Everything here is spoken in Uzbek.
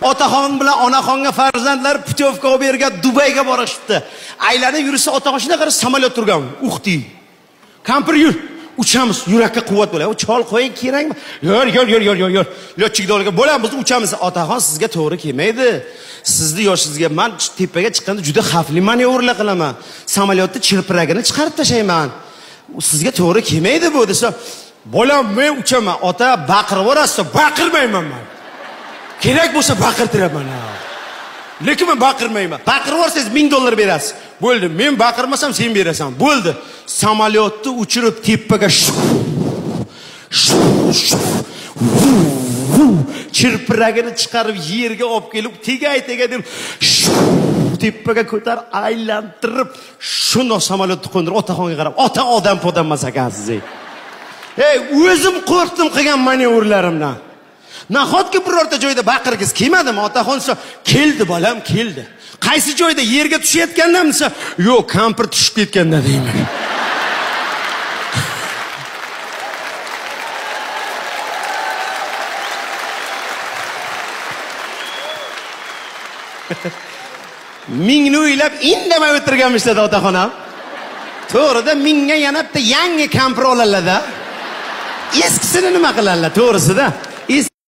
otaxon bilan onaxonga farzandlar putyovka olib bergan dubayga borishibdi. Aylanib yursa otaxon shunaqa samolyot turgan. Uxti kampir yur. Uchamiz. Yurakka quvvat bo'ladi. Chol qo'ying kerakmi yur yur yur yur yur yur. Lyochik dolga biz uchamiz. Otaxon sizga to'g'ri kelmaydi. Sizni yoshingizga man tepaga chiqqanda juda xavfli manevrlar qilaman. Samolyotni chirpiragini chiqarib tashlayman. Sizga to'g'ri kelmaydi bu desa bolam men uchaman. Ota baqirib yuborasiz. Baqirmayman man. Kerak bo'lsa baqirtiraman lekin men baqirmayman. Baqirib yuborsangiz ming dollar berasiz. Bo'ldi. Men baqirmasam sen berasan. Bo'ldi. Samolyotni uchirib tepaga chirpiragini chiqarib yerga olib kelib tegay tegay deb tepaga ko'tarib aylantirib shundoq samolyotni qo'ndirib otaxonga qarab ota odam podam emas ekansiz ey o'zim qo'rqdim qilgan manevrlarimdan nahotki birorta joyda baqirgiz kelmadimi otaxon desa keldi bolam keldi. Qaysi joyda yerga tushayotgandami desa yo'q kampir tushib ketganda deyman. Mingni o'ylab indamay o'tirganmishlarda otaxonam to'g'rida mingga yana bitta yangi kampir oladilarda eskisini nima qiladilar to'g'risida?